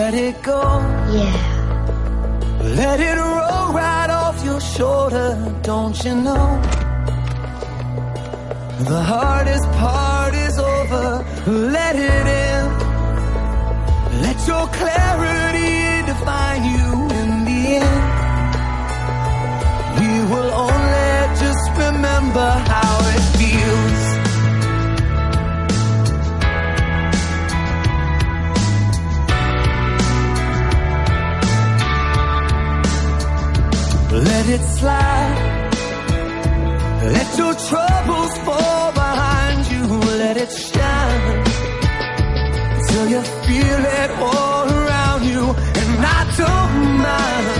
Let it go. Yeah. Let it roll right off your shoulder, don't you know? The hardest part is over, let it in. Let your clarity define you in the end. We will Let it slide. Let your troubles fall behind you. Let it shine till you feel it all around you. And I don't mind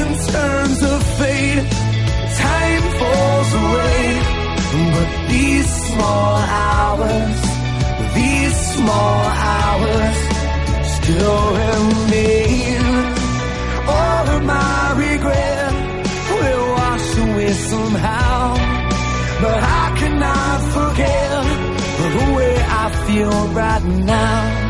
and turns of fate. Time falls away, but these small hours, these small hours still remain. All of my regret will wash away somehow, but I cannot forget the way I feel right now.